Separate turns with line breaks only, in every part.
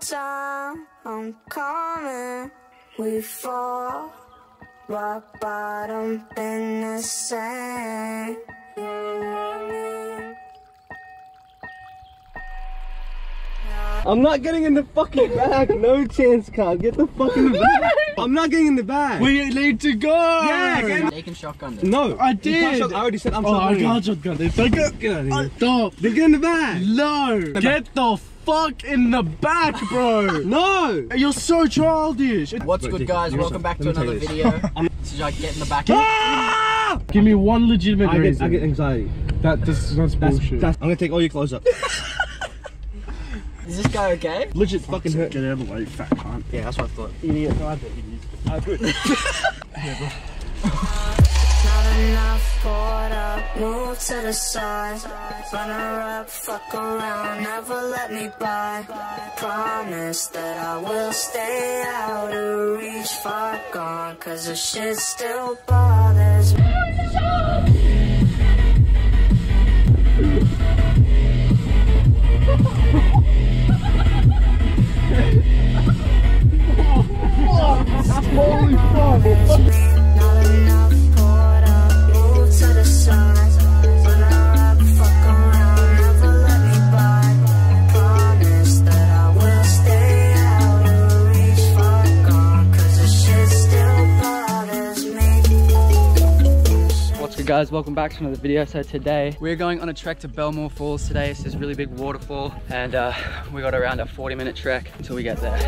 time I'm coming, we fall. Rock bottom, been the same.
I'm not getting in the fucking bag. No chance, Carl. Get the fuck in the bag. I'm not getting in the bag.
We need to go!
Yeah, get
They can shotgun this.
No,
I did.
I already said I'm
Oh, I can't shotgun this. Don't get,
Get out of here.
Stop.
Then get in the bag.
No. Get the fuck in the back, bro.
No.
You're so childish.
What's good, guys? Welcome back to another video. Should I get in the back?
Ah!
Give me one legitimate
I get,
reason.
I get anxiety.
that this is that's
That's,
bullshit.
that's, I'm gonna take all your clothes up.
Is this guy okay?
Legit fucking hurt.
Get out of the way, fat cunt.
Yeah, that's what I thought.
Idiot. No, I bet idiot.
Ah, good.
Not enough poured up, move to the side. Runner up, fuck around, never let me by. Promise that I will stay out of reach, far gone, cause the shit still bothers me.
Guys, welcome back to another video. So today, we're going on a trek to Belmore Falls today. It's this really big waterfall and uh, we got around a 40 minute trek until we get there.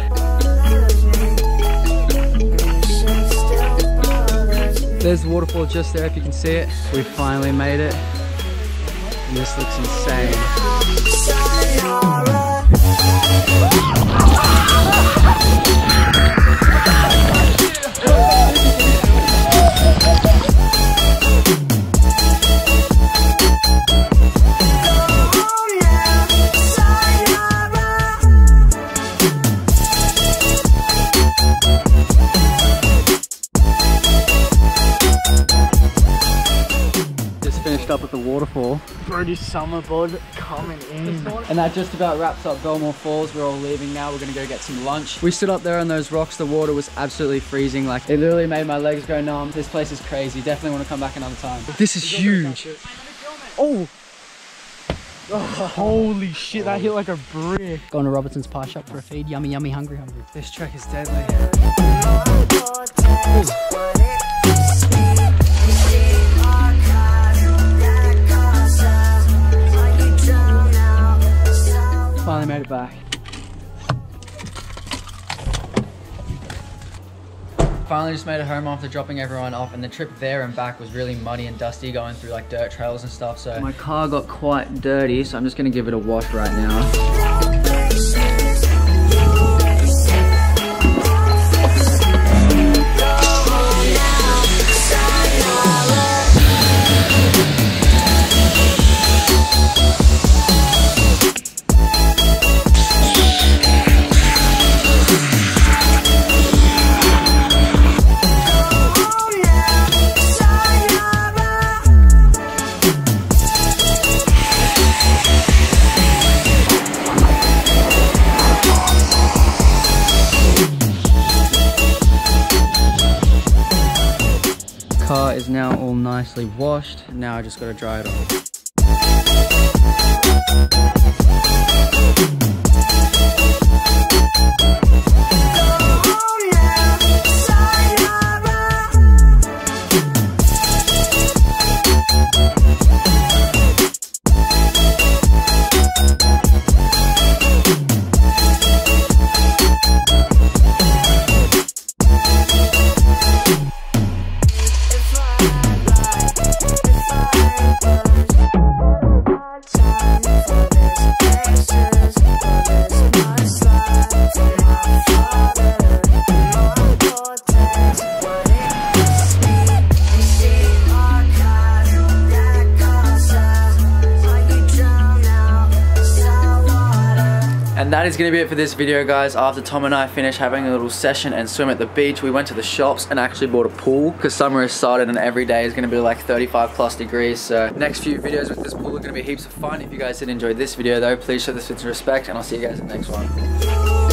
There's the waterfall just there if you can see it. We finally made it. And this looks insane. Just finished up at the waterfall.
Brody summer bod coming in.
And that just about wraps up Belmore Falls. We're all leaving now. We're gonna go get some lunch. We stood up there on those rocks. The water was absolutely freezing. Like it literally made my legs go numb. This place is crazy. Definitely want to come back another time. This is huge. Oh!
oh, Holy shit, that hit like a brick.
Going to Robertson's Pie Shop for a feed. Yummy, yummy, hungry, hungry.
this trek is deadly. Finally Finally just made it home after dropping everyone off and the trip there and back was really muddy and dusty going through like dirt trails and stuff so my car got quite dirty so I'm just gonna give it a wash right now. Is now all nicely washed. Now I just gotta dry it off. And that is going to be it for this video guys. After Tom and I finished having a little session and swim at the beach, we went to the shops and actually bought a pool because summer has started and every day is going to be like 35 plus degrees. So next few videos with this pool are going to be heaps of fun. If you guys did enjoy this video though, please show this with respect and I'll see you guys in the next one.